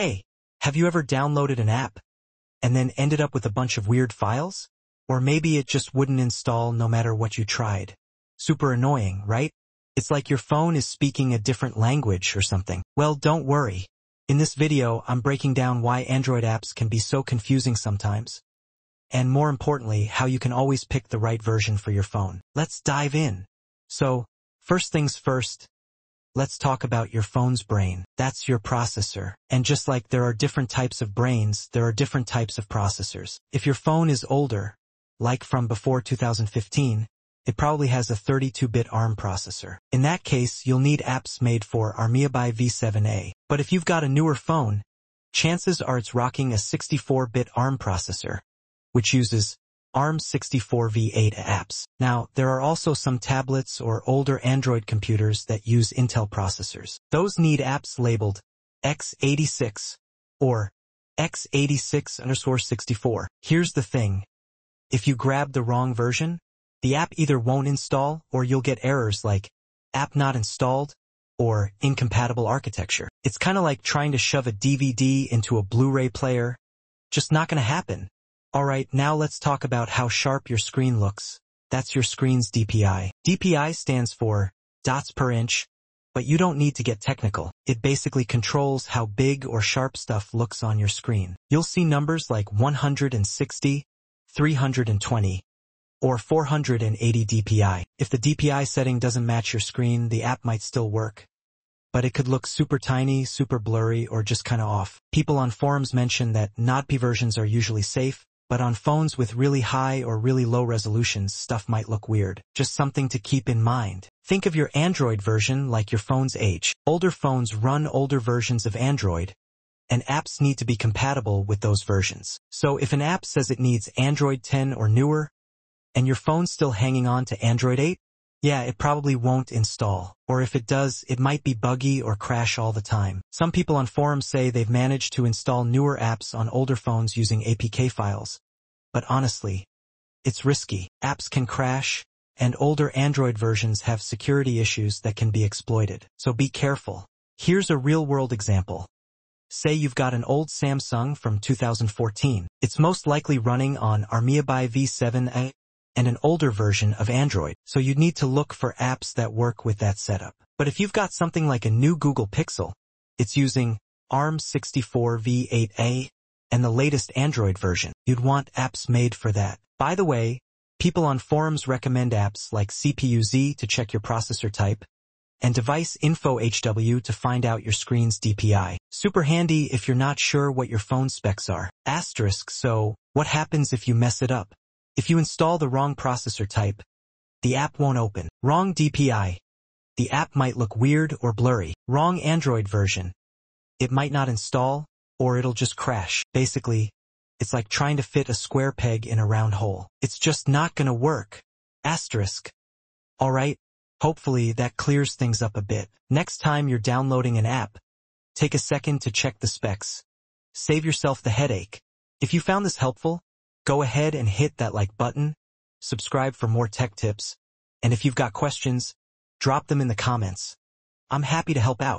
Hey, have you ever downloaded an app and then ended up with a bunch of weird files? Or maybe it just wouldn't install no matter what you tried. Super annoying, right? It's like your phone is speaking a different language or something. Well, don't worry. In this video, I'm breaking down why Android apps can be so confusing sometimes. And more importantly, how you can always pick the right version for your phone. Let's dive in. So, first things first, let's talk about your phone's brain. That's your processor. And just like there are different types of brains, there are different types of processors. If your phone is older, like from before 2015, it probably has a 32-bit ARM processor. In that case, you'll need apps made for armeabi-v7a. But if you've got a newer phone, chances are it's rocking a 64-bit ARM processor, which uses ARM64V8 apps. Now, there are also some tablets or older Android computers that use Intel processors. Those need apps labeled x86 or x86 underscore 64. Here's the thing. If you grab the wrong version, the app either won't install or you'll get errors like app not installed or incompatible architecture. It's kind of like trying to shove a DVD into a Blu-ray player. Just not going to happen. Alright, now let's talk about how sharp your screen looks. That's your screen's DPI. DPI stands for dots per inch, but you don't need to get technical. It basically controls how big or sharp stuff looks on your screen. You'll see numbers like 160, 320, or 480 dpi. If the DPI setting doesn't match your screen, the app might still work. But it could look super tiny, super blurry, or just kinda off. People on forums mention that NODP versions are usually safe, but on phones with really high or really low resolutions, stuff might look weird. Just something to keep in mind. Think of your Android version like your phone's age. Older phones run older versions of Android, and apps need to be compatible with those versions. So if an app says it needs Android 10 or newer, and your phone's still hanging on to Android 8? Yeah, it probably won't install. Or if it does, it might be buggy or crash all the time. Some people on forums say they've managed to install newer apps on older phones using APK files. But honestly, it's risky. Apps can crash, and older Android versions have security issues that can be exploited. So be careful. Here's a real-world example. Say you've got an old Samsung from 2014. It's most likely running on armeabi-v7a and an older version of Android, so you'd need to look for apps that work with that setup. But if you've got something like a new Google Pixel, it's using ARM64V8A and the latest Android version. You'd want apps made for that. By the way, people on forums recommend apps like CPU-Z to check your processor type and Device Info HW to find out your screen's DPI. Super handy if you're not sure what your phone specs are. Asterisk, so what happens if you mess it up? If you install the wrong processor type, the app won't open. Wrong DPI. The app might look weird or blurry. Wrong Android version. It might not install, or it'll just crash. Basically, it's like trying to fit a square peg in a round hole. It's just not gonna work. Asterisk. Alright, hopefully that clears things up a bit. Next time you're downloading an app, take a second to check the specs. Save yourself the headache. If you found this helpful, Go ahead and hit that like button, subscribe for more tech tips, and if you've got questions, drop them in the comments. I'm happy to help out.